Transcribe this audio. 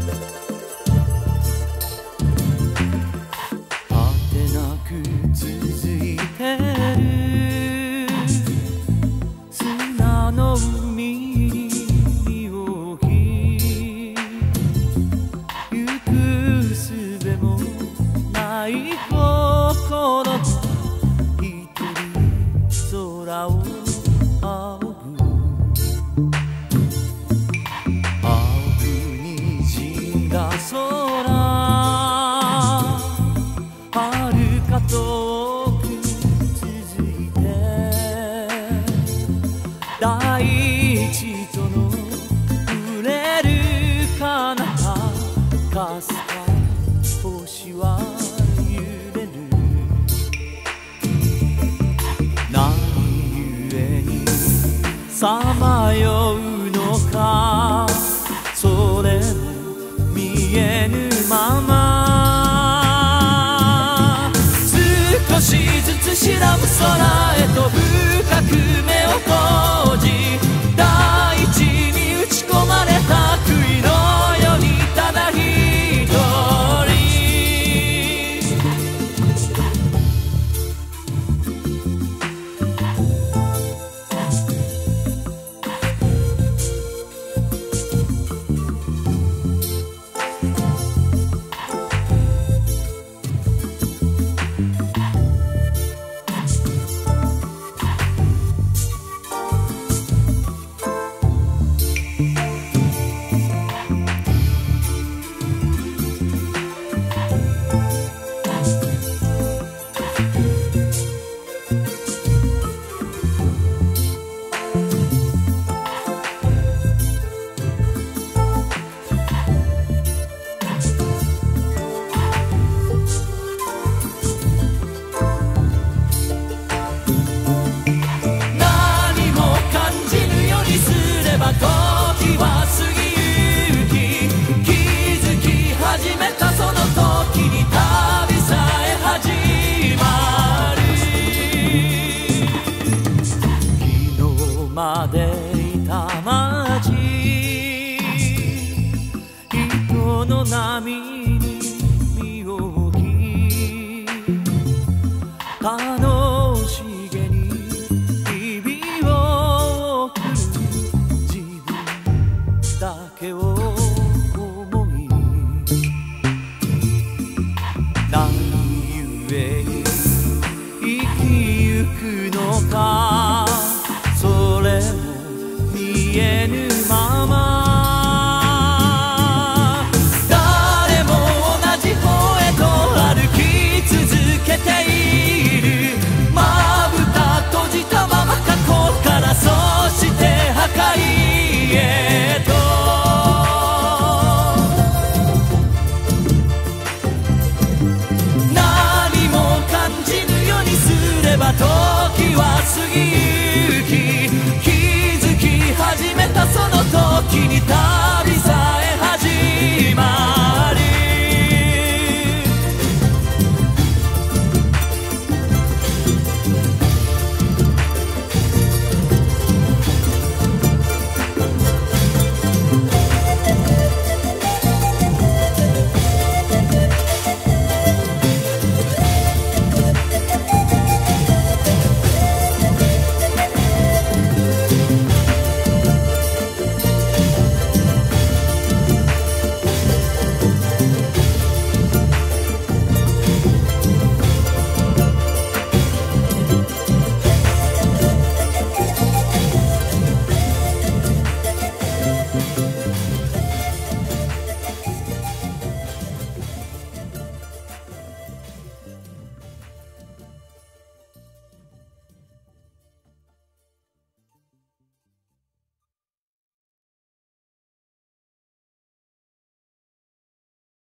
Música da sol. ていた街。人の波に身を置き君と